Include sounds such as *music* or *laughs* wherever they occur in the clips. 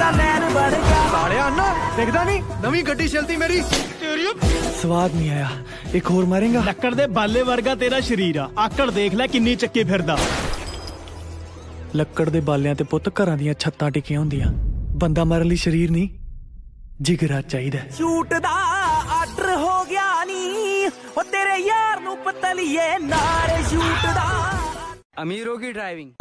ਦਾ ਲੈਣ ਬਣ ਗਿਆ ਸਾਲਿਆ ਅੰਨਾ ਦੇਖਦਾ ਨਹੀਂ ਨਵੀਂ ਗੱਡੀ ਚਲਦੀ ਮੇਰੀ ਸਵਾਦ ਨਹੀਂ ਆਇਆ ਇੱਕ ਹੋਰ ਮਾਰੇਗਾ ਲੱਕੜ ਦੇ ਬਾਲੇ ਵਰਗਾ ਤੇਰਾ ਸ਼ਰੀਰ ਆ ਆਕੜ ਦੇਖ ਲੈ ਕਿੰਨੀ ਚੱਕੀ ਫਿਰਦਾ ਲੱਕੜ ਦੇ ਬਾਲਿਆਂ ਤੇ ਪੁੱਤ ਘਰਾਂ ਦੀਆਂ ਛੱਤਾਂ ਟਿਕੀਆਂ ਹੁੰਦੀਆਂ ਬੰਦਾ ਮਰਨ ਲਈ ਸ਼ਰੀਰ ਨਹੀਂ ਜਿਗਰਾ ਚਾਹੀਦਾ ਝੂਟ ਦਾ ਆਰਡਰ ਹੋ ਗਿਆ ਨਹੀਂ ਉਹ ਤੇਰੇ ਯਾਰ ਨੂੰ ਪਤਲੀਏ ਨਾਰੇ ਝੂਟ ਦਾ ਅਮੀਰੋ ਕੀ ਡਰਾਈਵਿੰਗ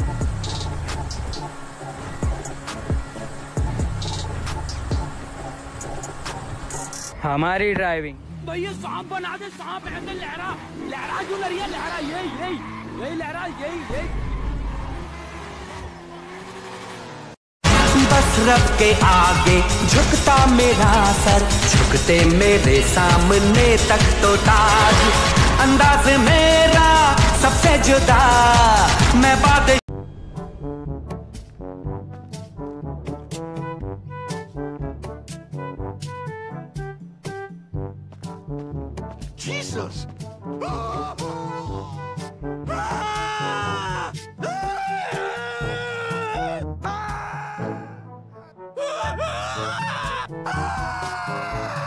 हमारी ड्राइविंग भैया सांप बना दे सांप ऐसे लहरा लहरा क्यों लड़ी है? लहरा यही यही यही लहरा यही यही। बस रब के आगे झुकता मेरा सर। झुकते मेरे सामने तक तो ताज। अंदाज मेरा सबसे जुदा। मैं बात Jesus! Ah! *laughs*